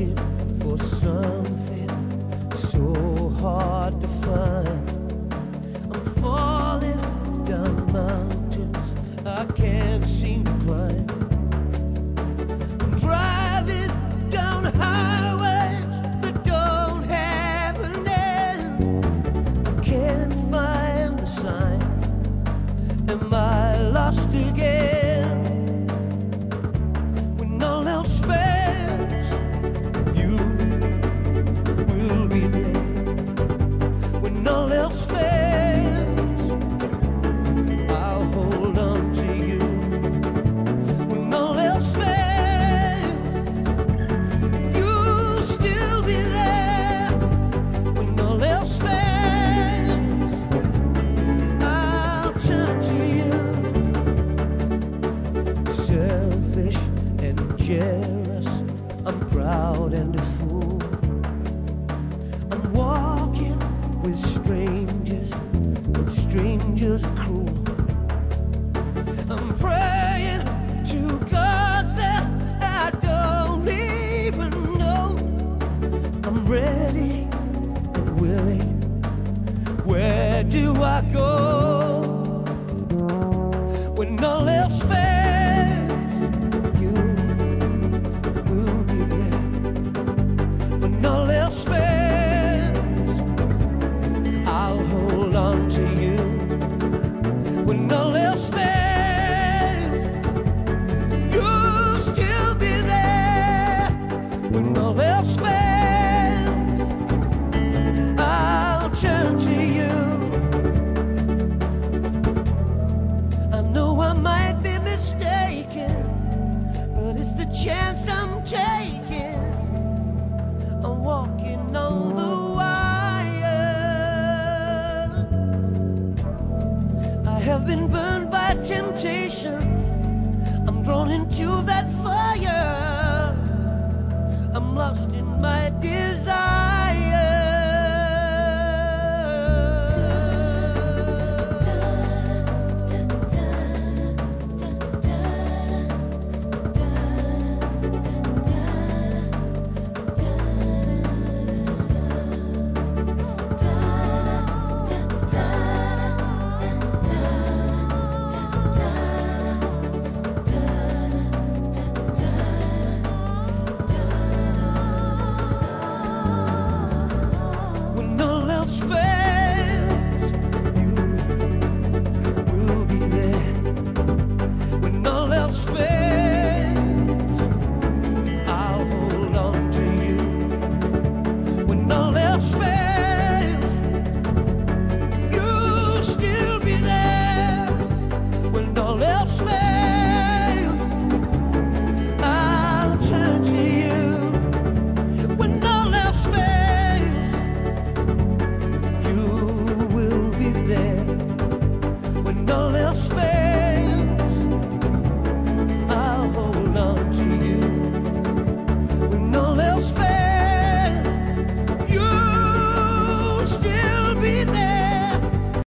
searching for something so hard to find. I'm falling down mountains I can't seem jealous, I'm proud and a fool. I'm walking with strangers, but strangers are cruel. I'm praying to gods that I don't even know. I'm ready and willing. Where do I go when all else fails? When all else fails, I'll turn to you. I know I might be mistaken, but it's the chance I'm taking. I'm walking on the wire. I have been burned by temptation. I'm drawn into that lost in my desire.